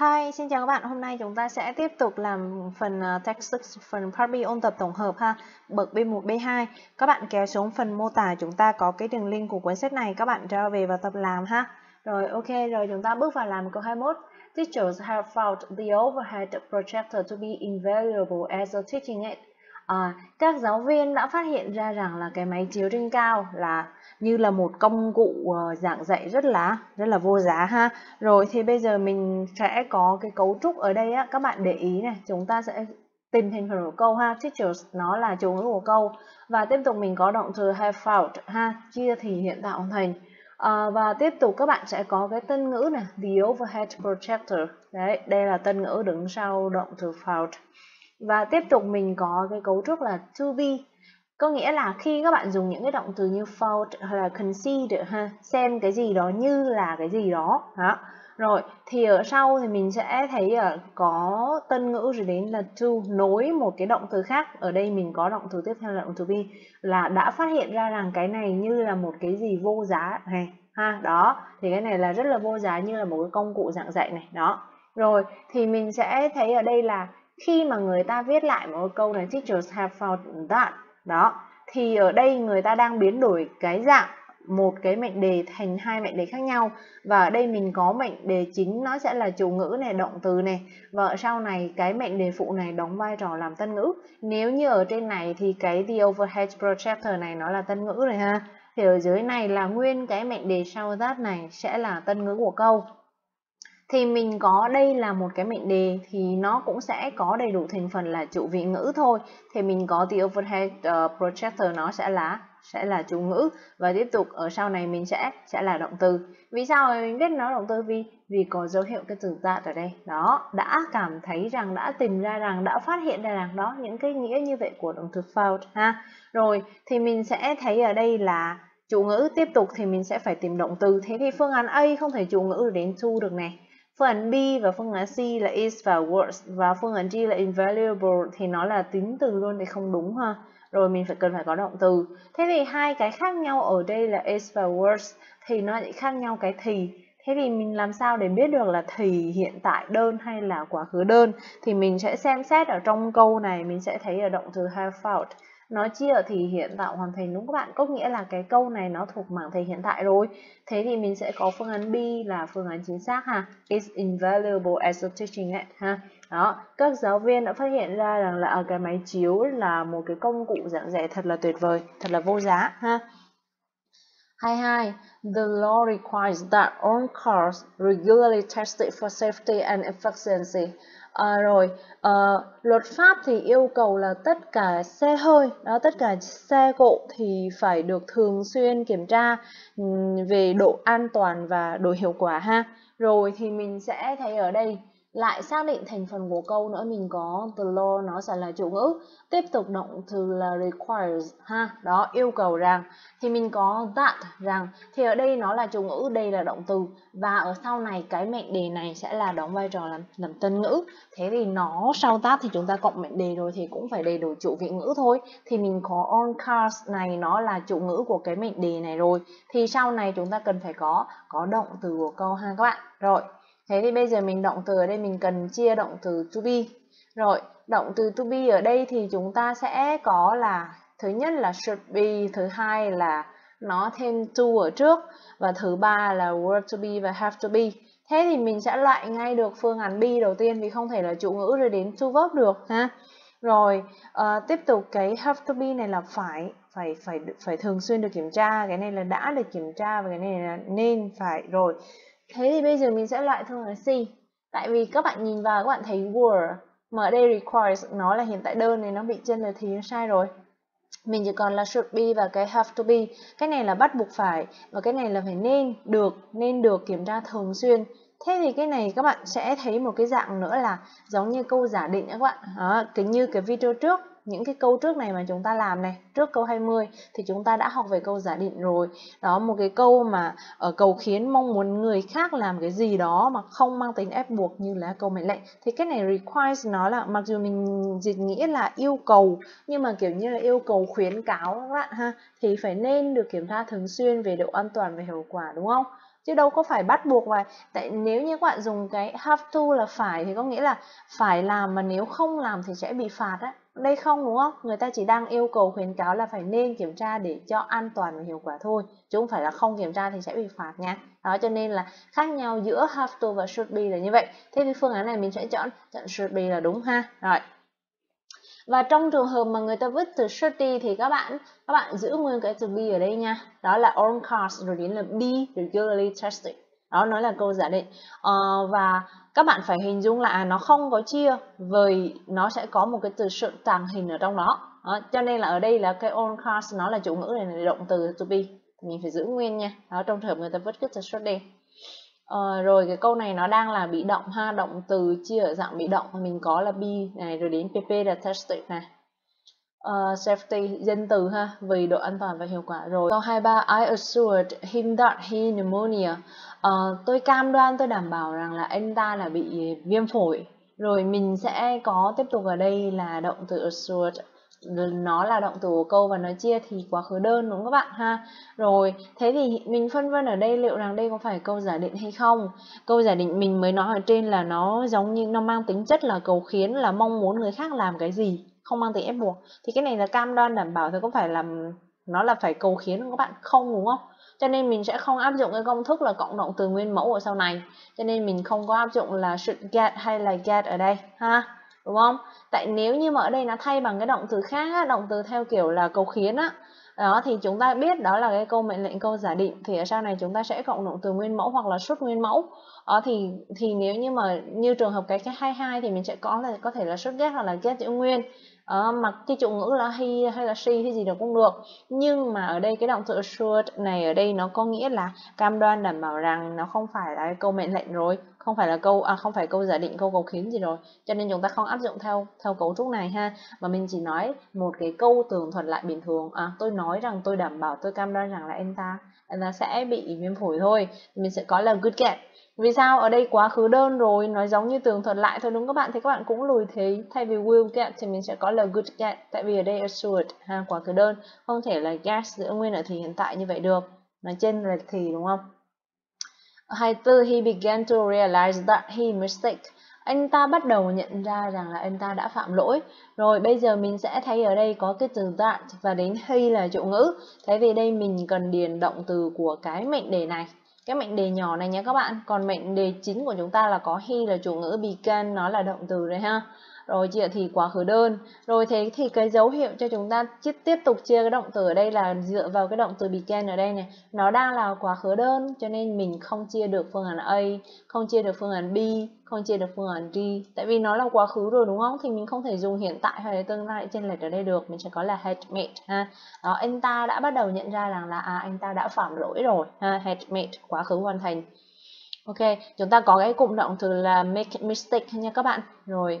Hi, xin chào các bạn. Hôm nay chúng ta sẽ tiếp tục làm phần uh, text phần part B ôn tập tổng hợp ha, bậc B1, B2. Các bạn kéo xuống phần mô tả chúng ta có cái đường link của cuốn sách này, các bạn trở về và tập làm ha. Rồi ok, rồi chúng ta bước vào làm câu 21. Teachers have found the overhead projector to be invaluable as a teaching aid. À, các giáo viên đã phát hiện ra rằng là cái máy chiếu trên cao là như là một công cụ ờ, giảng dạy rất là rất là vô giá ha. Rồi thì bây giờ mình sẽ có cái cấu trúc ở đây á, các bạn để ý này, chúng ta sẽ tìm thành phần của câu ha. Teachers nó là chủ ngữ của câu và tiếp tục mình có động từ have found ha, chia thì hiện tại hoàn thành. À, và tiếp tục các bạn sẽ có cái tân ngữ này, the overhead projector. Đấy, đây là tân ngữ đứng sau động từ found. Và tiếp tục mình có cái cấu trúc là to be. Có nghĩa là khi các bạn dùng những cái động từ như found hay là consider ha, xem cái gì đó như là cái gì đó. đó. Rồi, thì ở sau thì mình sẽ thấy ở có tân ngữ rồi đến là to nối một cái động từ khác. Ở đây mình có động từ tiếp theo là động từ be là đã phát hiện ra rằng cái này như là một cái gì vô giá này ha. Đó, thì cái này là rất là vô giá như là một cái công cụ dạng dạy này. Đó. Rồi, thì mình sẽ thấy ở đây là khi mà người ta viết lại một câu này, teachers have found that. Đó, thì ở đây người ta đang biến đổi cái dạng một cái mệnh đề thành hai mệnh đề khác nhau. Và ở đây mình có mệnh đề chính, nó sẽ là chủ ngữ này, động từ này. Và ở sau này, cái mệnh đề phụ này đóng vai trò làm tân ngữ. Nếu như ở trên này thì cái the overhead projector này nó là tân ngữ rồi ha. Thì ở dưới này là nguyên cái mệnh đề sau that này sẽ là tân ngữ của câu thì mình có đây là một cái mệnh đề thì nó cũng sẽ có đầy đủ thành phần là chủ vị ngữ thôi. Thì mình có the overhead uh, projector nó sẽ là sẽ là chủ ngữ. Và tiếp tục ở sau này mình sẽ sẽ là động từ. Vì sao mình biết nó động từ? Vì vì có dấu hiệu cái từ that ở đây. Đó đã cảm thấy rằng đã tìm ra rằng đã phát hiện ra rằng đó những cái nghĩa như vậy của động từ found ha. Rồi thì mình sẽ thấy ở đây là chủ ngữ tiếp tục thì mình sẽ phải tìm động từ. Thế thì phương án A không thể chủ ngữ đến to được này. Phương án B và phương án C là is và was và phương án D là invaluable thì nó là tính từ luôn thì không đúng ha. Rồi mình phải cần phải có động từ. Thế thì hai cái khác nhau ở đây là is và was thì nó lại khác nhau cái thì. Thế thì mình làm sao để biết được là thì hiện tại đơn hay là quá khứ đơn thì mình sẽ xem xét ở trong câu này, mình sẽ thấy ở động từ have found nó chia ở thì hiện tại hoàn thành đúng các bạn, có nghĩa là cái câu này nó thuộc mảng thể hiện tại rồi. Thế thì mình sẽ có phương án B là phương án chính xác ha. Is invaluable as a teaching aid ha. Đó, các giáo viên đã phát hiện ra rằng là ở cái máy chiếu là một cái công cụ giảng dạy thật là tuyệt vời, thật là vô giá, ha. 22. The law requires that all cars regularly tested for safety and efficiency. À, rồi à, luật pháp thì yêu cầu là tất cả xe hơi đó tất cả xe cộ thì phải được thường xuyên kiểm tra về độ an toàn và độ hiệu quả ha. Rồi thì mình sẽ thấy ở đây lại xác định thành phần của câu nữa, mình có từ lo nó sẽ là chủ ngữ. Tiếp tục động từ là requires, ha, đó, yêu cầu rằng. Thì mình có that, rằng. Thì ở đây nó là chủ ngữ, đây là động từ. Và ở sau này, cái mệnh đề này sẽ là đóng vai trò làm làm tân ngữ. Thế thì nó sau that thì chúng ta cộng mệnh đề rồi thì cũng phải đầy đủ chủ vị ngữ thôi. Thì mình có on cars này, nó là chủ ngữ của cái mệnh đề này rồi. Thì sau này chúng ta cần phải có có động từ của câu ha các bạn. Rồi. Thế thì bây giờ mình động từ ở đây mình cần chia động từ to be. Rồi, động từ to be ở đây thì chúng ta sẽ có là thứ nhất là should be, thứ hai là nó thêm to ở trước và thứ ba là were to be và have to be. Thế thì mình sẽ loại ngay được phương án be đầu tiên vì không thể là chủ ngữ rồi đến to verb được ha. Rồi, uh, tiếp tục cái have to be này là phải phải phải phải thường xuyên được kiểm tra, cái này là đã được kiểm tra và cái này là nên phải rồi. Thế thì bây giờ mình sẽ loại phương là C. Tại vì các bạn nhìn vào các bạn thấy were mà ở đây requires nó là hiện tại đơn này nó bị chân là thì nó sai rồi. Mình chỉ còn là should be và cái have to be. Cái này là bắt buộc phải và cái này là phải nên được, nên được kiểm tra thường xuyên. Thế thì cái này các bạn sẽ thấy một cái dạng nữa là giống như câu giả định các bạn. à, cái như cái video trước những cái câu trước này mà chúng ta làm này, trước câu 20 thì chúng ta đã học về câu giả định rồi. Đó, một cái câu mà ở cầu khiến mong muốn người khác làm cái gì đó mà không mang tính ép buộc như là câu mệnh lệnh. Thì cái này requires nó là mặc dù mình dịch nghĩa là yêu cầu, nhưng mà kiểu như là yêu cầu khuyến cáo các bạn ha, thì phải nên được kiểm tra thường xuyên về độ an toàn và hiệu quả, đúng không? Chứ đâu có phải bắt buộc là, tại nếu như các bạn dùng cái have to là phải thì có nghĩa là phải làm, mà nếu không làm thì sẽ bị phạt á đây không, đúng không? Người ta chỉ đang yêu cầu khuyến cáo là phải nên kiểm tra để cho an toàn và hiệu quả thôi, chứ không phải là không kiểm tra thì sẽ bị phạt nha. Đó, cho nên là khác nhau giữa have to và should be là như vậy. Thế thì phương án này mình sẽ chọn chọn should be là đúng ha. Rồi. Và trong trường hợp mà người ta vứt từ should be thì các bạn các bạn giữ nguyên cái từ be ở đây nha. Đó là on cars, rồi đến là be regularly tested đó nó là câu giả định. À, và các bạn phải hình dung là à, nó không có chia vì nó sẽ có một cái từ sự tàng hình ở trong đó. đó cho nên là ở đây là cái on cars nó là chủ ngữ này là động từ to be. Mình phải giữ nguyên nha. Đó trong trường hợp người ta viết cái từ should đi ờ, rồi cái câu này nó đang là bị động ha động từ chia ở dạng bị động. Mình có là be này rồi đến pp là tested này uh, safety danh từ ha vì độ an toàn và hiệu quả. Rồi câu 23 I assured him that he pneumonia. Uh, tôi cam đoan tôi đảm bảo rằng là anh ta là bị viêm phổi. Rồi mình sẽ có tiếp tục ở đây là động từ assured. Nó là động từ của câu và nó chia thì quá khứ đơn đúng không các bạn? Ha. Rồi thế thì mình phân vân ở đây liệu rằng đây có phải câu giả định hay không? Câu giả định mình mới nói ở trên là nó giống như nó mang tính chất là cầu khiến là mong muốn người khác làm cái gì? Không mang tính ép buộc. Thì cái này là cam đoan đảm bảo thì có phải là nó là phải cầu khiến các bạn không đúng không? Cho nên mình sẽ không áp dụng cái công thức là cộng động từ nguyên mẫu ở sau này. Cho nên mình không có áp dụng là should get hay là get ở đây ha? Đúng không? Tại nếu như mà ở đây nó thay bằng cái động từ khác á, động từ theo kiểu là cầu khiến á đó thì chúng ta biết đó là cái câu mệnh lệnh câu giả định thì ở sau này chúng ta sẽ cộng động từ nguyên mẫu hoặc là xuất nguyên mẫu. Đó thì thì nếu như mà như trường hợp cái cái 22 thì mình sẽ có là có thể là xuất get hoặc là get giữ nguyên uh, mặc cái chủ ngữ là he hay là she hay gì đó cũng được. Nhưng mà ở đây cái động từ assured này ở đây nó có nghĩa là cam đoan đảm bảo rằng nó không phải là câu mệnh lệnh rồi không phải là câu à, không phải câu giả định câu cầu khiến gì rồi. Cho nên chúng ta không áp dụng theo theo cấu trúc này ha. Mà mình chỉ nói một cái câu tường thuật lại bình thường. À tôi nói rằng tôi đảm bảo tôi cam đoan rằng là anh ta anh ta sẽ bị viêm phổi thôi. Mình sẽ có là good get vì sao? Ở đây quá khứ đơn rồi, nói giống như tường thuật lại thôi đúng các bạn. Thì các bạn cũng lùi thế. Thay vì will get thì mình sẽ có là good get. Tại vì ở đây assured, ha, quá khứ đơn. Không thể là get giữ nguyên ở thì hiện tại như vậy được. Nói trên là thì đúng không? Hai tư, he began to realize that he mistake. Anh ta bắt đầu nhận ra rằng là anh ta đã phạm lỗi. Rồi bây giờ mình sẽ thấy ở đây có cái từ that và đến he là chủ ngữ. Thế vì đây mình cần điền động từ của cái mệnh đề này cái mệnh đề nhỏ này nhé các bạn. Còn mệnh đề chính của chúng ta là có he là chủ ngữ began nó là động từ đấy ha rồi chị thì quá khứ đơn. Rồi thế thì cái dấu hiệu cho chúng ta tiếp tục chia cái động từ ở đây là dựa vào cái động từ began ở đây này. Nó đang là quá khứ đơn, cho nên mình không chia được phương án A, không chia được phương án B, không chia được phương án D tại vì nó là quá khứ rồi, đúng không? Thì mình không thể dùng hiện tại hay là tương lai trên lệch ở đây được. Mình sẽ có là had made, ha. Đó, anh ta đã bắt đầu nhận ra rằng là à anh ta đã phạm lỗi rồi, ha. Had made, quá khứ hoàn thành. Ok, chúng ta có cái cụm động từ là make mistake nha các bạn. Rồi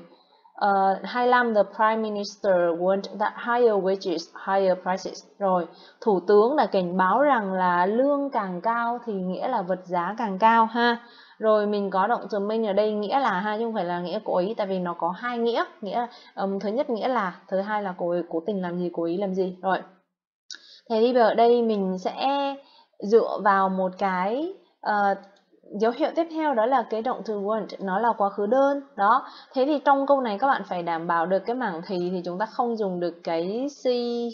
Ờ, uh, 25 the prime minister warned that higher wages, higher prices. Rồi, thủ tướng là cảnh báo rằng là lương càng cao thì nghĩa là vật giá càng cao ha. Rồi mình có động từ minh ở đây nghĩa là ha chứ không phải là nghĩa cố ý tại vì nó có hai nghĩa, nghĩa um, thứ nhất nghĩa là, thứ hai là cố cố tình làm gì, cố ý làm gì. Rồi. Thế thì ở đây mình sẽ dựa vào một cái uh, dấu hiệu tiếp theo đó là cái động từ want, nó là quá khứ đơn, đó. Thế thì trong câu này các bạn phải đảm bảo được cái mảng thì thì chúng ta không dùng được cái c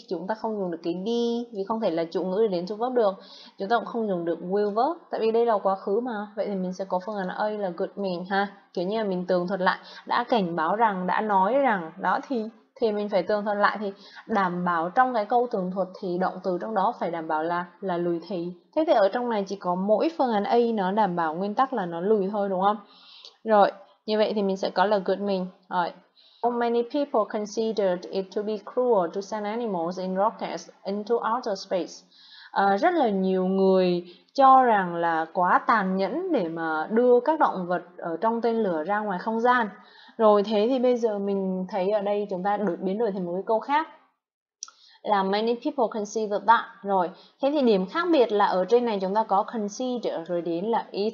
chúng ta không dùng được cái đi vì không thể là chủ ngữ để đến to verb được. Chúng ta cũng không dùng được will verb, tại vì đây là quá khứ mà. Vậy thì mình sẽ có phương án a là good mình ha. Kiểu như là mình tường thuật lại. Đã cảnh báo rằng, đã nói rằng, đó thì thì mình phải tường thuật lại thì đảm bảo trong cái câu tường thuật thì động từ trong đó phải đảm bảo là là lùi thì thế thì ở trong này chỉ có mỗi phương án A nó đảm bảo nguyên tắc là nó lùi thôi đúng không? Rồi như vậy thì mình sẽ có là good mình. Rồi How many people considered it to be cruel to send animals in rockets into outer space? À, rất là nhiều người cho rằng là quá tàn nhẫn để mà đưa các động vật ở trong tên lửa ra ngoài không gian rồi thế thì bây giờ mình thấy ở đây chúng ta đổi, biến đổi thành một cái câu khác. Là many people consider that. Rồi, thế thì điểm khác biệt là ở trên này chúng ta có consider rồi đến là it,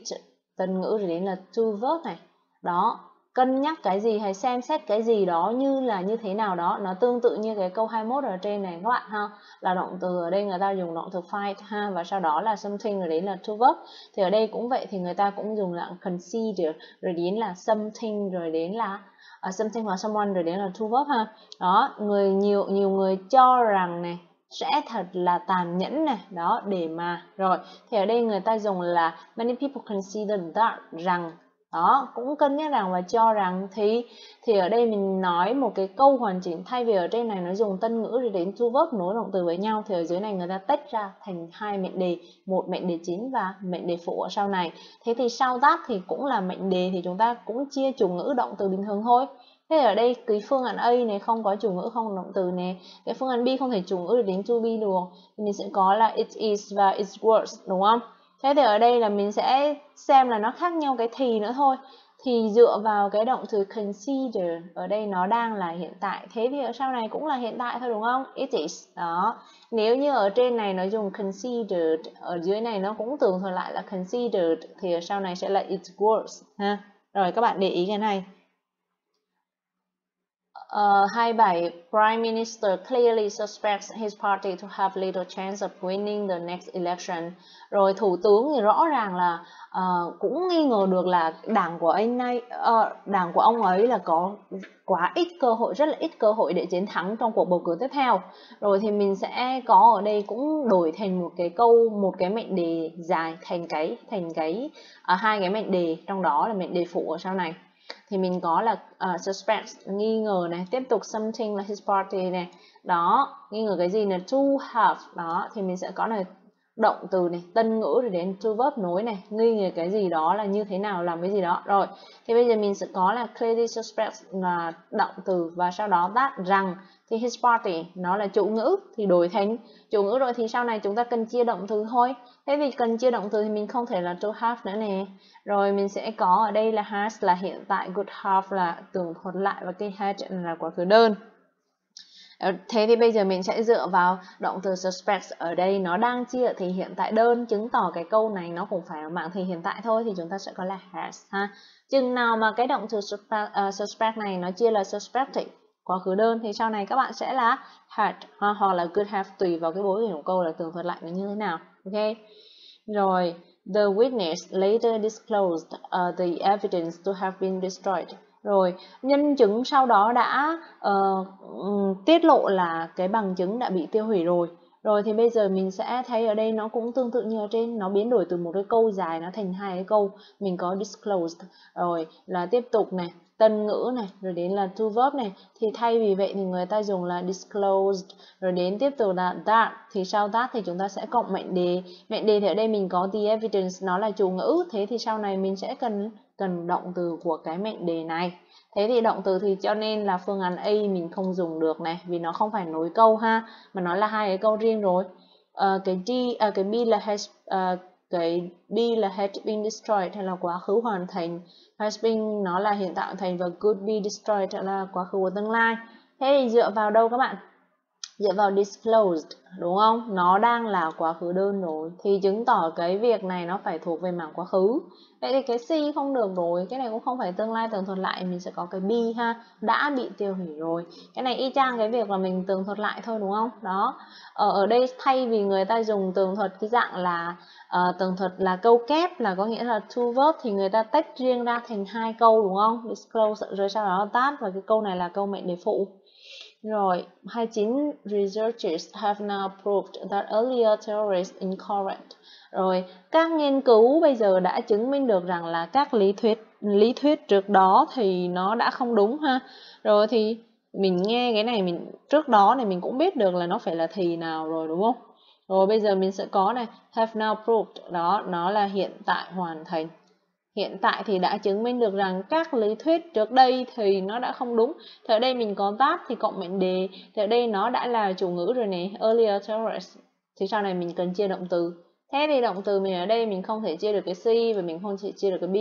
tân ngữ rồi đến là to verb này. Đó cân nhắc cái gì hay xem xét cái gì đó như là như thế nào đó. Nó tương tự như cái câu 21 ở trên này các bạn ha. Là động từ ở đây người ta dùng động từ fight ha và sau đó là something rồi đến là to verb. Thì ở đây cũng vậy thì người ta cũng dùng là consider rồi đến là something rồi đến là uh, something hoặc someone rồi đến là to verb ha. Đó người nhiều nhiều người cho rằng này sẽ thật là tàn nhẫn này. Đó để mà rồi. Thì ở đây người ta dùng là many people consider that rằng đó, cũng cân nhắc rằng và cho rằng thì thì ở đây mình nói một cái câu hoàn chỉnh thay vì ở trên này nó dùng tân ngữ để đến thu verb nối động từ với nhau thì ở dưới này người ta tách ra thành hai mệnh đề, một mệnh đề chính và mệnh đề phụ ở sau này. Thế thì sau tác thì cũng là mệnh đề thì chúng ta cũng chia chủ ngữ động từ bình thường thôi. Thế ở đây cái phương án A này không có chủ ngữ không động từ này cái phương án B không thể chủ ngữ để đến to be được. Thì mình sẽ có là it is và it's worse đúng không? Thế thì ở đây là mình sẽ xem là nó khác nhau cái thì nữa thôi. Thì dựa vào cái động từ consider, ở đây nó đang là hiện tại. Thế thì ở sau này cũng là hiện tại thôi, đúng không? It is. Đó. Nếu như ở trên này nó dùng considered, ở dưới này nó cũng tưởng thuật lại là considered, thì ở sau này sẽ là it's was ha? Rồi, các bạn để ý cái này. Ờ, uh, 27. Prime Minister clearly suspects his party to have little chance of winning the next election. Rồi Thủ tướng thì rõ ràng là uh, cũng nghi ngờ được là đảng của anh này, uh, ờ, đảng của ông ấy là có quá ít cơ hội, rất là ít cơ hội để chiến thắng trong cuộc bầu cử tiếp theo. Rồi thì mình sẽ có ở đây cũng đổi thành một cái câu, một cái mệnh đề dài thành cái thành cái uh, hai cái mệnh đề trong đó là mệnh đề phụ ở sau này thì mình có là ờ, uh, suspect nghi ngờ này tiếp tục something là his party này. Đó nghi ngờ cái gì là to have. Đó thì mình sẽ có là động từ này, tân ngữ rồi đến to verb nối này, nghi ngờ cái gì đó là như thế nào, làm cái gì đó. Rồi, thì bây giờ mình sẽ có là clearly suspect là động từ và sau đó that rằng, thì his party, nó là chủ ngữ, thì đổi thành chủ ngữ rồi thì sau này chúng ta cần chia động từ thôi. Thế vì cần chia động từ thì mình không thể là to have nữa nè. Rồi mình sẽ có ở đây là has là hiện tại, good have là tưởng thuật lại và cái had là quá khứ đơn. Ờ, thế thì bây giờ mình sẽ dựa vào động từ suspect ở đây nó đang chia thì hiện tại đơn chứng tỏ cái câu này nó cũng phải ở mạng thì hiện tại thôi thì chúng ta sẽ có là has ha. Chừng nào mà cái động từ suspect, uh, suspect này nó chia là suspected quá khứ đơn thì sau này các bạn sẽ là had ha, hoặc là could have tùy vào cái bối cảnh của câu là tường thuật lại nó như thế nào. Ok. Rồi The witness later disclosed uh, the evidence to have been destroyed. Rồi, nhân chứng sau đó đã uh, tiết lộ là cái bằng chứng đã bị tiêu hủy rồi. Rồi thì bây giờ mình sẽ thấy ở đây nó cũng tương tự như ở trên, nó biến đổi từ một cái câu dài nó thành hai cái câu. Mình có disclosed, rồi là tiếp tục này, tân ngữ này rồi đến là to verb này. Thì thay vì vậy thì người ta dùng là disclosed rồi đến tiếp tục là that. Thì sau that thì chúng ta sẽ cộng mệnh đề. Mệnh đề thì ở đây mình có the evidence nó là chủ ngữ. Thế thì sau này mình sẽ cần cần động từ của cái mệnh đề này. Thế thì động từ thì cho nên là phương án A mình không dùng được này vì nó không phải nối câu ha mà nó là hai cái câu riêng rồi. À, cái D à, cái B là has à, cái B là had been destroyed hay là quá khứ hoàn thành has been nó là hiện tại thành và could be destroyed là quá khứ của tương lai. Thế thì dựa vào đâu các bạn? Dựa vào disclosed đúng không? Nó đang là quá khứ đơn rồi. Thì chứng tỏ cái việc này nó phải thuộc về mảng quá khứ. Vậy thì cái C không được rồi. Cái này cũng không phải tương lai tường thuật lại. Mình sẽ có cái B ha. Đã bị tiêu hủy rồi. Cái này y chang cái việc là mình tường thuật lại thôi đúng không? Đó. Ở, ở đây thay vì người ta dùng tường thuật cái dạng là uh, tường thuật là câu kép là có nghĩa là two verb thì người ta tách riêng ra thành hai câu đúng không? Disclose rồi sau đó tát. Và cái câu này là câu mệnh đề phụ rồi, 29 researchers have now proved that earlier theories incorrect. Rồi, các nghiên cứu bây giờ đã chứng minh được rằng là các lý thuyết lý thuyết trước đó thì nó đã không đúng ha. Rồi thì mình nghe cái này mình trước đó này mình cũng biết được là nó phải là thì nào rồi đúng không? Rồi bây giờ mình sẽ có này have now proved đó nó là hiện tại hoàn thành. Hiện tại thì đã chứng minh được rằng các lý thuyết trước đây thì nó đã không đúng. Thì ở đây mình có that thì cộng mệnh đề. Thì ở đây nó đã là chủ ngữ rồi này. Earlier theories. Thì sau này mình cần chia động từ. Thế thì động từ mình ở đây mình không thể chia được cái C và mình không thể chia được cái B.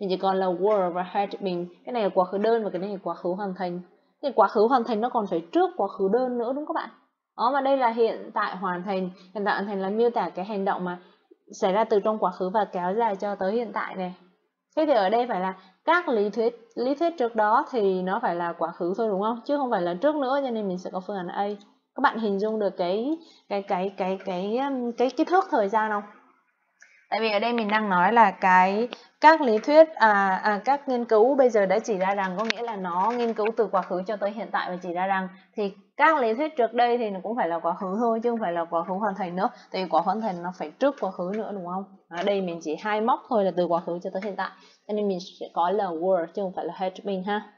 Mình chỉ còn là were và had mình. Cái này là quá khứ đơn và cái này là quá khứ hoàn thành. Thì quá khứ hoàn thành nó còn phải trước quá khứ đơn nữa đúng không các bạn? Đó mà đây là hiện tại hoàn thành. Hiện tại hoàn thành là miêu tả cái hành động mà xảy ra từ trong quá khứ và kéo dài cho tới hiện tại này thế thì ở đây phải là các lý thuyết lý thuyết trước đó thì nó phải là quá khứ thôi đúng không? Chứ không phải là trước nữa cho nên mình sẽ có phương án A. Các bạn hình dung được cái cái cái cái cái um, cái, kích thước thời gian không? Tại vì ở đây mình đang nói là cái các lý thuyết à, à các nghiên cứu bây giờ đã chỉ ra rằng có nghĩa là nó nghiên cứu từ quá khứ cho tới hiện tại và chỉ ra rằng thì các lý thuyết trước đây thì nó cũng phải là quá khứ thôi chứ không phải là quá khứ hoàn thành nữa. Tại vì quá hoàn thành nó phải trước quá khứ nữa đúng không? Ở đây mình chỉ hai mốc thôi là từ quá khứ cho tới hiện tại. Cho nên mình sẽ có là were chứ không phải là had been ha.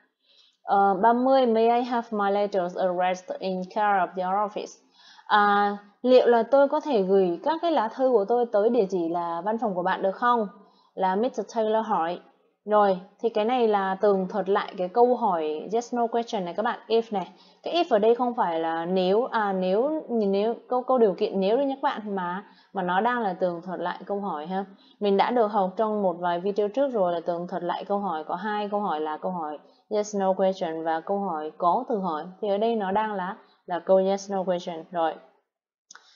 Ờ, uh, 30 may I have my letters addressed in care of your office? À, liệu là tôi có thể gửi các cái lá thư của tôi tới địa chỉ là văn phòng của bạn được không? Là Mr. Taylor hỏi rồi, thì cái này là tường thuật lại cái câu hỏi yes, no question này các bạn. If này, cái if ở đây không phải là nếu à nếu nếu, câu câu điều kiện nếu đấy nhé các bạn, mà mà nó đang là tường thuật lại câu hỏi ha. Mình đã được học trong một vài video trước rồi là tường thuật lại câu hỏi, có hai câu hỏi là câu hỏi yes, no question và câu hỏi có từ hỏi. Thì ở đây nó đang là là câu yes, no question. Rồi,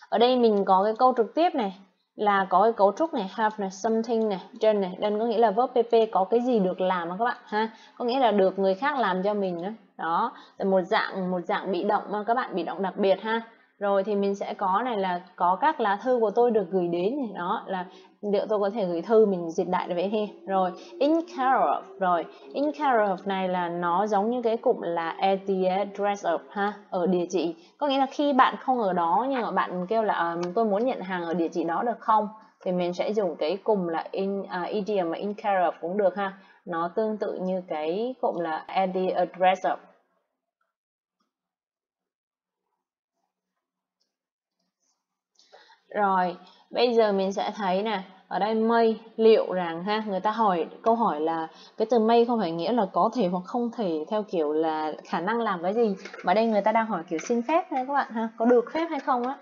ở đây mình có cái câu trực tiếp này là có cái cấu trúc này, have này, something này done này. Done có nghĩa là verb pp có cái gì được làm mà các bạn, ha? Có nghĩa là được người khác làm cho mình đó đó một dạng một dạng bị động mà các bạn bị động đặc biệt, ha? Rồi thì mình sẽ có này là có các lá thư của tôi được gửi đến này. Đó là liệu tôi có thể gửi thư mình dịch đại được vậy thì rồi in care of. Rồi in care of này là nó giống như cái cụm là at the address of ha ở địa chỉ. Có nghĩa là khi bạn không ở đó nhưng mà bạn kêu là uh, tôi muốn nhận hàng ở địa chỉ đó được không? Thì mình sẽ dùng cái cụm là in uh, idiom mà in care of cũng được ha. Nó tương tự như cái cụm là at the address of Rồi, bây giờ mình sẽ thấy nè, ở đây may liệu rằng ha, người ta hỏi câu hỏi là cái từ may không phải nghĩa là có thể hoặc không thể theo kiểu là khả năng làm cái gì, mà đây người ta đang hỏi kiểu xin phép nha các bạn ha, có được phép hay không á.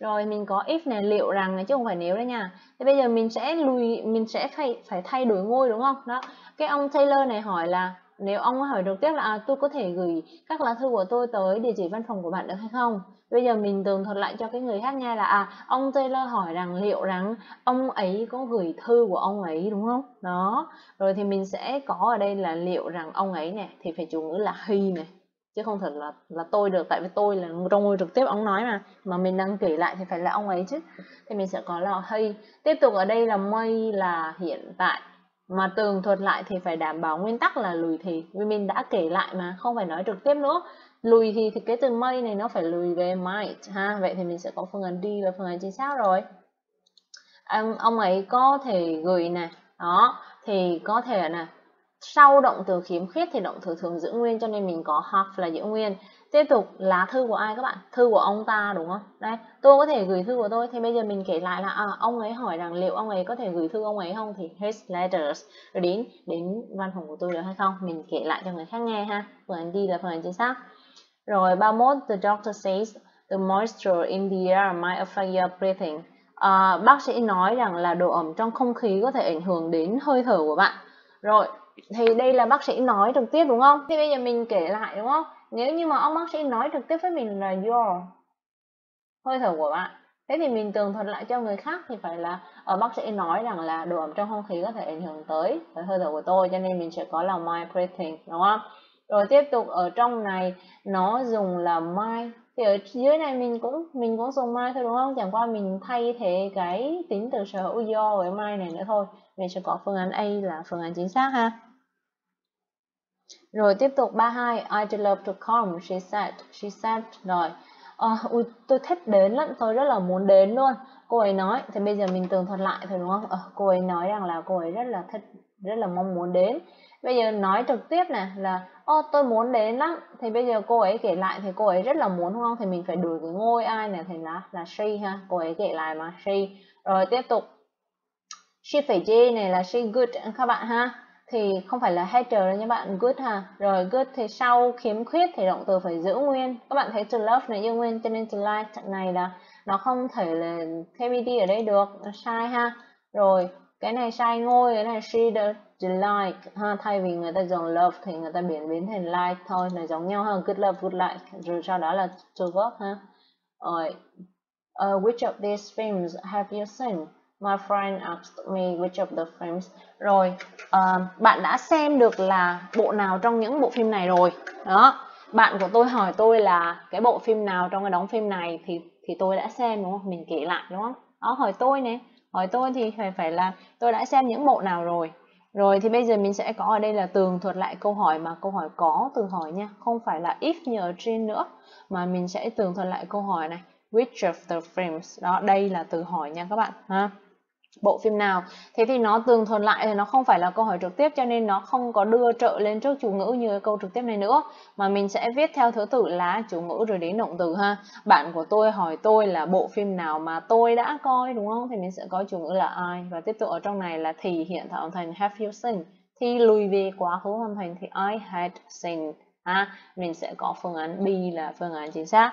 Rồi mình có if này liệu rằng này chứ không phải nếu đấy nha. Thế bây giờ mình sẽ lùi mình sẽ phải phải thay đổi ngôi đúng không? Đó. Cái ông Taylor này hỏi là nếu ông hỏi trực tiếp là à, tôi có thể gửi các lá thư của tôi tới địa chỉ văn phòng của bạn được hay không? Bây giờ mình tường thuật lại cho cái người khác nghe là à ông Taylor hỏi rằng liệu rằng ông ấy có gửi thư của ông ấy đúng không? Đó. Rồi thì mình sẽ có ở đây là liệu rằng ông ấy nè thì phải chủ ngữ là he này chứ không thật là là tôi được tại vì tôi là trong ngôi trực tiếp ông nói mà mà mình đang kể lại thì phải là ông ấy chứ. Thì mình sẽ có là hay tiếp tục ở đây là may là hiện tại mà tường thuật lại thì phải đảm bảo nguyên tắc là lùi thì vì mình đã kể lại mà không phải nói trực tiếp nữa. Lùi thì, thì cái từ may này nó phải lùi về might ha? Vậy thì mình sẽ có phương án đi là phương án chính xác rồi. Ông, ông ấy có thể gửi này đó thì có thể nè sau động từ khiếm khuyết thì động từ thường giữ nguyên cho nên mình có học là giữ nguyên. Tiếp tục lá thư của ai các bạn? Thư của ông ta đúng không? Đây tôi có thể gửi thư của tôi. Thì bây giờ mình kể lại là à, ông ấy hỏi rằng liệu ông ấy có thể gửi thư ông ấy không? Thì his letters rồi đến đến văn phòng của tôi được hay không? Mình kể lại cho người khác nghe ha. Phương án đi là phương án chính xác. Rồi 31 the doctor says the moisture in the air might affect your breathing. À, bác sĩ nói rằng là độ ẩm trong không khí có thể ảnh hưởng đến hơi thở của bạn. Rồi thì đây là bác sĩ nói trực tiếp, đúng không? Thì bây giờ mình kể lại, đúng không? Nếu như mà ông bác sĩ nói trực tiếp với mình là your hơi thở của bạn, thế thì mình tường thuật lại cho người khác thì phải là ở bác sĩ nói rằng là độ ẩm trong không khí có thể ảnh hưởng tới tới hơi thở của tôi, cho nên mình sẽ có là my breathing đúng không? Rồi tiếp tục, ở trong này nó dùng là my thì ở dưới này mình cũng mình cũng dùng my thôi, đúng không? Chẳng qua mình thay thế cái tính từ sở hữu do với my này nữa thôi. Mình sẽ có phương án A là phương án chính xác ha rồi tiếp tục 32 I'd love to come she said. She said rồi. À, ui, tôi thích đến lắm tôi rất là muốn đến luôn. Cô ấy nói thì bây giờ mình tường thuật lại thôi đúng không? À, cô ấy nói rằng là cô ấy rất là thích rất là mong muốn đến. Bây giờ nói trực tiếp nè là ô tôi muốn đến lắm. Thì bây giờ cô ấy kể lại thì cô ấy rất là muốn đúng không? Thì mình phải đổi cái ngôi ai này thành là là she ha cô ấy kể lại mà she. Rồi tiếp tục she phải J này là she good các bạn ha thì không phải là hater đâu nhé bạn good ha. Rồi good thì sau khiếm khuyết thì động từ phải giữ nguyên. Các bạn thấy to love này giữ nguyên cho nên to like này là nó không thể là KBD ở đây được sai ha. Rồi cái này sai ngôi cái này she the, the like ha. Thay vì người ta dùng love thì người ta biến biến thành like thôi là giống nhau ha. Good love good like. Rồi sau đó là to verb ha. Rồi uh, which of these films have you seen? My friend asked me which of the films. Rồi, uh, bạn đã xem được là bộ nào trong những bộ phim này rồi. Đó, bạn của tôi hỏi tôi là cái bộ phim nào trong cái đóng phim này thì thì tôi đã xem đúng không? Mình kể lại đúng không? Đó, hỏi tôi nè. Hỏi tôi thì phải phải là tôi đã xem những bộ nào rồi. Rồi thì bây giờ mình sẽ có ở đây là tường thuật lại câu hỏi mà câu hỏi có từ hỏi nha, không phải là if như ở trên nữa mà mình sẽ tường thuật lại câu hỏi này. Which of the films? Đó, đây là từ hỏi nha các bạn ha bộ phim nào. Thế thì nó tường thuật lại thì nó không phải là câu hỏi trực tiếp cho nên nó không có đưa trợ lên trước chủ ngữ như câu trực tiếp này nữa, mà mình sẽ viết theo thứ tự là chủ ngữ rồi đến động từ ha. Bạn của tôi hỏi tôi là bộ phim nào mà tôi đã coi, đúng không? Thì mình sẽ có chủ ngữ là ai. Và tiếp tục ở trong này là thì hiện tại hoàn thành have you seen? Thì lùi về quá khứ hoàn thành thì I had seen. Ha, mình sẽ có phương án B là phương án chính xác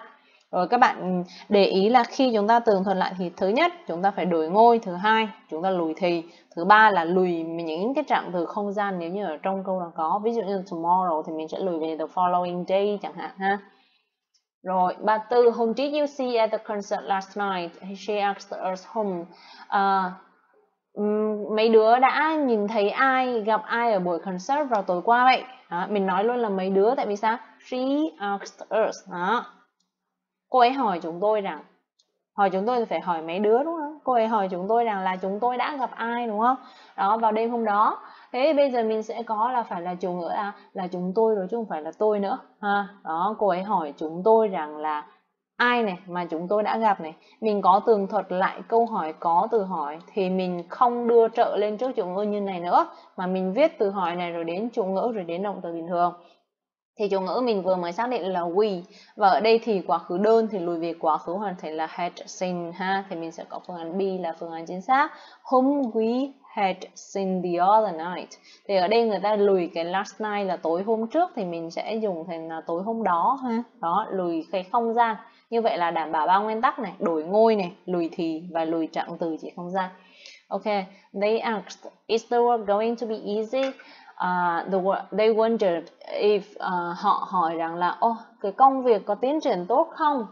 rồi các bạn để ý là khi chúng ta tường thuật lại thì thứ nhất chúng ta phải đổi ngôi, thứ hai chúng ta lùi thì, thứ ba là lùi những cái trạng từ không gian nếu như ở trong câu đó có. Ví dụ như tomorrow thì mình sẽ lùi về the following day chẳng hạn ha. Rồi, ba tư, hôm did you see at the concert last night? She asked us home. Uh, mấy đứa đã nhìn thấy ai, gặp ai ở buổi concert vào tối qua vậy? Đó, mình nói luôn là mấy đứa tại vì sao? She asked us. Đó cô ấy hỏi chúng tôi rằng, hỏi chúng tôi thì phải hỏi mấy đứa, đúng không? Cô ấy hỏi chúng tôi rằng là chúng tôi đã gặp ai, đúng không? Đó, vào đêm hôm đó. Thế thì bây giờ mình sẽ có là phải là chủ ngữ là là chúng tôi rồi chứ không phải là tôi nữa, ha? Đó, cô ấy hỏi chúng tôi rằng là ai này mà chúng tôi đã gặp này? Mình có tường thuật lại câu hỏi có từ hỏi thì mình không đưa trợ lên trước chủ ngữ như này nữa, mà mình viết từ hỏi này rồi đến chủ ngữ rồi đến động từ bình thường thì chủ ngữ mình vừa mới xác định là we. Và ở đây thì quá khứ đơn thì lùi về quá khứ hoàn thành là had seen, ha? Thì mình sẽ có phương án B là phương án chính xác. Whom we had seen the other night. Thì ở đây người ta lùi cái last night là tối hôm trước thì mình sẽ dùng thành là tối hôm đó, ha? Đó, lùi cái không gian. Như vậy là đảm bảo ba nguyên tắc này. Đổi ngôi này, lùi thì và lùi trạng từ chỉ không gian. Ok, they asked, is the work going to be easy? Uh, the they wondered if uh, họ hỏi rằng là ô oh, cái công việc có tiến triển tốt không?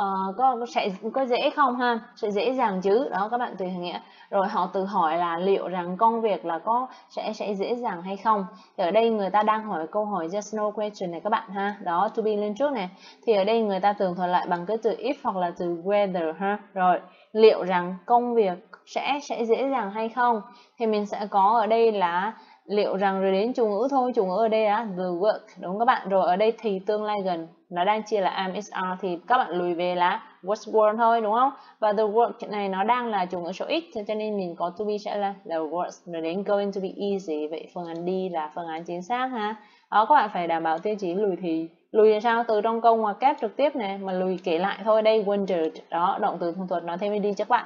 Uh, có sẽ có dễ không ha? Sẽ dễ dàng chứ? Đó các bạn tùy nghĩa rồi họ tự hỏi là liệu rằng công việc là có sẽ sẽ dễ dàng hay không? Thì ở đây người ta đang hỏi câu hỏi just no question này các bạn ha. Đó to be lên trước này. Thì ở đây người ta thường thuật lại bằng cái từ if hoặc là từ whether ha. Rồi liệu rằng công việc sẽ sẽ dễ dàng hay không? Thì mình sẽ có ở đây là liệu rằng rồi đến chủ ngữ thôi chủ ngữ ở đây là the work, đúng các bạn? Rồi ở đây thì tương lai gần, nó đang chia là am is are thì các bạn lùi về là was born thôi, đúng không? Và the work này nó đang là chủ ngữ số ít cho nên mình có to be sẽ là the works rồi đến going to be easy, vậy phương án đi là phương án chính xác ha. Đó, các bạn phải đảm bảo tiêu chí lùi thì lùi là sao? Từ trong câu ngoặc kép trực tiếp này, mà lùi kể lại thôi, đây wondered, đó, động từ thông thuật, nó thêm đi cho các bạn.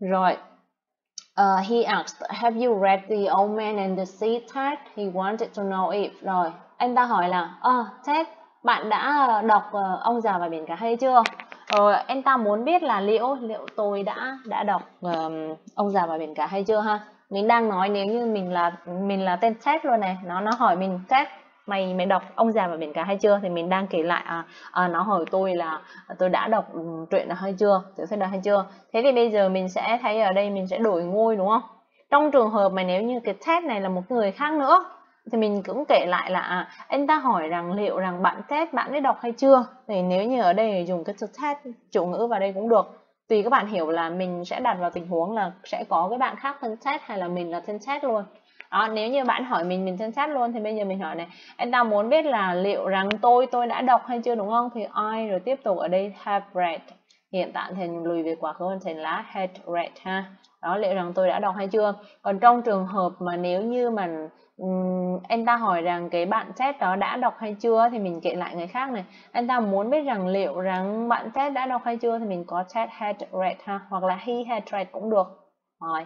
Rồi Uh, he asked, have you read The Old Man and the Sea, Ted? He wanted to know if. Rồi, anh ta hỏi là, ờ, uh, Ted, bạn đã ờ, đọc uh, Ông già và biển cả hay chưa? Rồi, anh ta muốn biết là liệu liệu tôi đã đã đọc um, Ông già và biển cả hay chưa ha? Mình đang nói nếu như mình là mình là tên Ted luôn này, nó nó hỏi mình Ted mày mày đọc ông già và biển cả hay chưa? Thì mình đang kể lại à, à nó hỏi tôi là à, tôi đã đọc ừ, truyện là hay chưa? Tiểu thuyết là hay chưa? Thế thì bây giờ mình sẽ thấy ở đây mình sẽ đổi ngôi đúng không? Trong trường hợp mà nếu như cái test này là một người khác nữa thì mình cũng kể lại là à, anh ta hỏi rằng liệu rằng bạn test bạn đã đọc hay chưa? Thì nếu như ở đây dùng cái từ test chủ ngữ vào đây cũng được. Tùy các bạn hiểu là mình sẽ đặt vào tình huống là sẽ có cái bạn khác thân test hay là mình là thân test luôn đó, nếu như bạn hỏi mình mình chân xét luôn. Thì bây giờ mình hỏi này anh ta muốn biết là liệu rằng tôi tôi đã đọc hay chưa đúng không? Thì I rồi tiếp tục ở đây have read. Hiện tại thì lùi về quá khứ thành lá had read ha. Đó liệu rằng tôi đã đọc hay chưa? Còn trong trường hợp mà nếu như mà um, anh ta hỏi rằng cái bạn chat đó đã đọc hay chưa thì mình kệ lại người khác này. Anh ta muốn biết rằng liệu rằng bạn chat đã đọc hay chưa thì mình có chat had read ha hoặc là he had read cũng được. Rồi.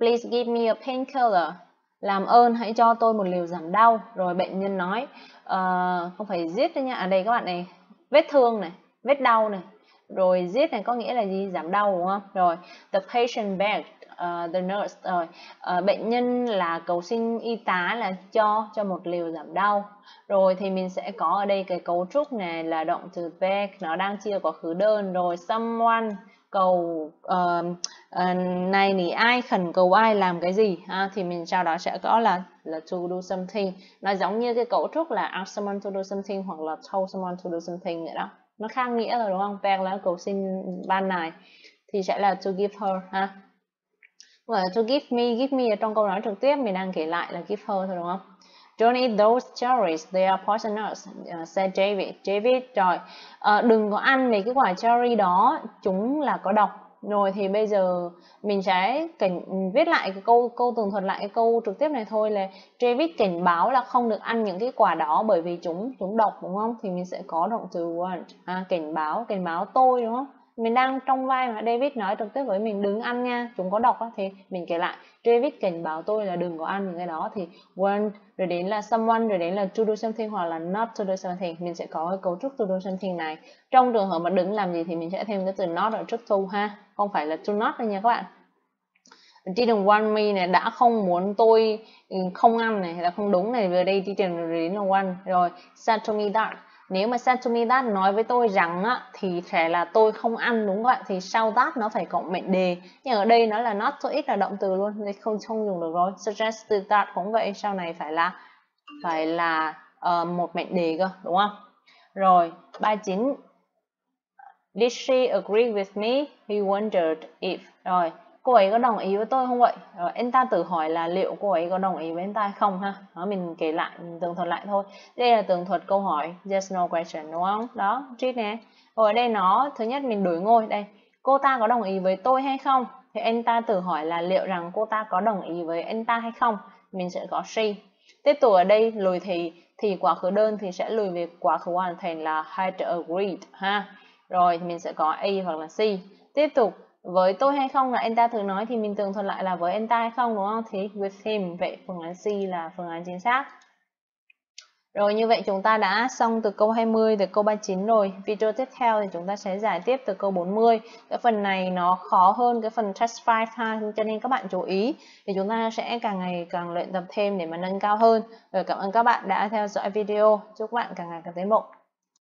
Please give me a painkiller. Làm ơn hãy cho tôi một liều giảm đau. Rồi bệnh nhân nói, uh, không phải giết đấy nha. Ở à, đây các bạn này, vết thương này, vết đau này. Rồi giết này có nghĩa là gì? Giảm đau đúng không? Rồi, the patient begged uh, the nurse. Rồi, uh, bệnh nhân là cầu xin y tá là cho cho một liều giảm đau. Rồi thì mình sẽ có ở đây cái cấu trúc này là động từ beg, nó đang chia quá khứ đơn. Rồi someone cầu uh, uh, này nỉ ai khẩn cầu ai làm cái gì? Ha thì mình sau đó sẽ có là là to do something. Nó giống như cái cấu trúc là ask someone to do something hoặc là tell someone to do something vậy đó. Nó khác nghĩa rồi đúng không? Beg là cầu xin ban này thì sẽ là to give her ha? Và to give me give me ở trong câu nói trực tiếp mình đang kể lại là give her thôi đúng không? Don't eat those cherries, they are poisonous, uh, said David. David, rồi, uh, ờ, đừng có ăn mấy cái quả cherry đó, chúng là có độc. Rồi thì bây giờ mình sẽ cảnh viết lại cái câu câu tường thuật lại cái câu trực tiếp này thôi là David cảnh báo là không được ăn những cái quả đó bởi vì chúng chúng độc đúng không? Thì mình sẽ có động từ want, à, cảnh báo, cảnh báo tôi đúng không? Mình đang trong vai mà David nói trực tiếp với mình, đừng ăn nha. Chúng có độc á, thì mình kể lại. David cảnh báo tôi là đừng có ăn những cái đó, thì warn rồi đến là someone, rồi đến là to do something hoặc là not to do something, mình sẽ có cái cấu trúc to do something này. Trong trường hợp mà đừng làm gì thì mình sẽ thêm cái từ not ở trước to ha, không phải là to not đâu nha các bạn. Didn't want me này, đã không muốn tôi ừ, không ăn này là không đúng này, vừa đây didn't rồi đến là one. Rồi said to me that nếu mà said to me that nói với tôi rằng á, thì sẽ là tôi không ăn đúng không ạ? Thì sau that nó phải cộng mệnh đề. Nhưng ở đây nó là not to eat là động từ luôn nên không không dùng được rồi. Suggested that cũng vậy sau này phải là phải là uh, một mệnh đề cơ đúng không? Rồi bài chín Did she agree with me? He wondered if. Rồi, cô ấy có đồng ý với tôi không vậy? Ờ, Rồi anh ta tự hỏi là liệu cô ấy có đồng ý với anh ta hay không ha? Đó, mình kể lại, mình tường thuật lại thôi. Đây là tường thuật câu hỏi, yes, no question, đúng không? Đó treat nè. Rồi ở đây nó, thứ nhất mình đổi ngôi. Đây, cô ta có đồng ý với tôi hay không? Thì anh ta tự hỏi là liệu rằng cô ta có đồng ý với anh ta hay không? Mình sẽ có she tiếp tục ở đây, lùi thì thì quá khứ đơn thì sẽ lùi về quá khứ hoàn thành là had agreed, ha? Rồi thì mình sẽ có a hoặc là c. Tiếp tục với tôi hay không là anh ta thường nói thì mình tường thuật lại là với anh ta hay không đúng không thì with him vậy phương án C là phương án chính xác rồi như vậy chúng ta đã xong từ câu 20 từ câu 39 rồi. Video tiếp theo thì chúng ta sẽ giải tiếp từ câu 40. Cái phần này nó khó hơn cái phần test 5 ha, cho nên các bạn chú ý thì chúng ta sẽ càng ngày càng luyện tập thêm để mà nâng cao hơn. Rồi cảm ơn các bạn đã theo dõi video. Chúc bạn càng ngày càng tiến bộ.